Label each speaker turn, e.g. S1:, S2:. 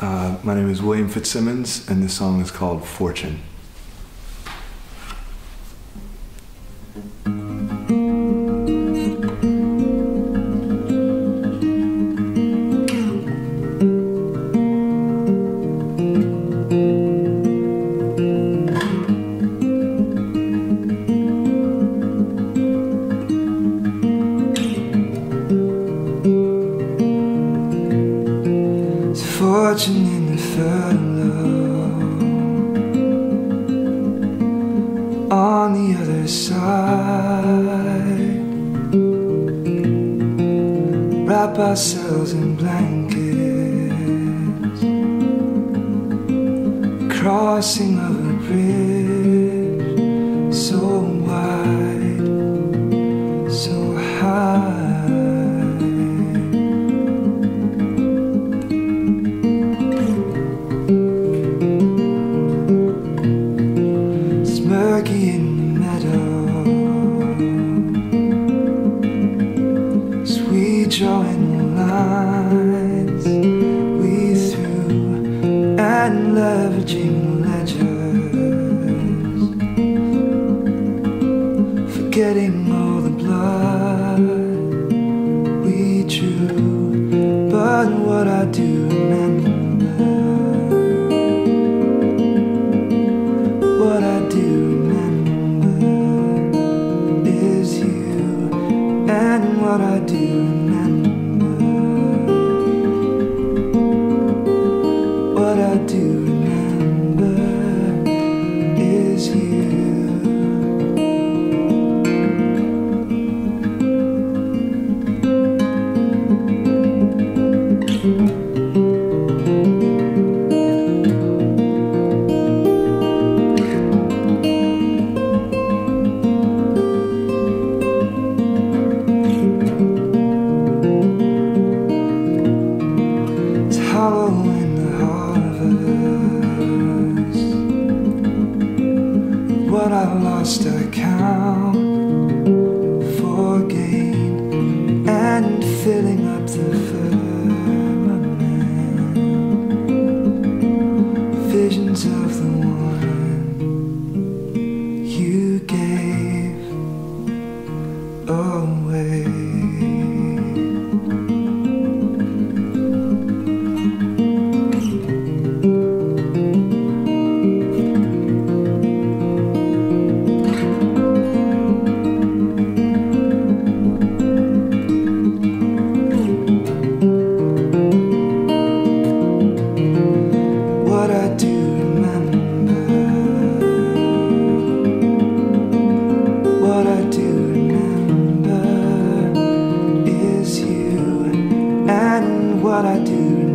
S1: Uh, my name is William Fitzsimmons, and this song is called Fortune.
S2: Fortune in the furlough On the other side. Wrap ourselves in blankets. Crossing of a bridge Forgetting all the blood we drew But what I do remember what I do remember is you, and what I do remember, what I do remember is you. the harvest. What I lost, I count for gain and filling up the first. do